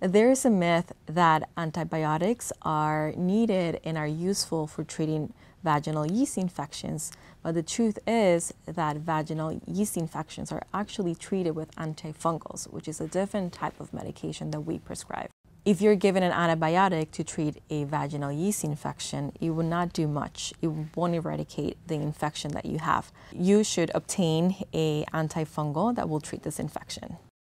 There is a myth that antibiotics are needed and are useful for treating vaginal yeast infections, but the truth is that vaginal yeast infections are actually treated with antifungals, which is a different type of medication that we prescribe. If you're given an antibiotic to treat a vaginal yeast infection, it will not do much. It won't eradicate the infection that you have. You should obtain a antifungal that will treat this infection.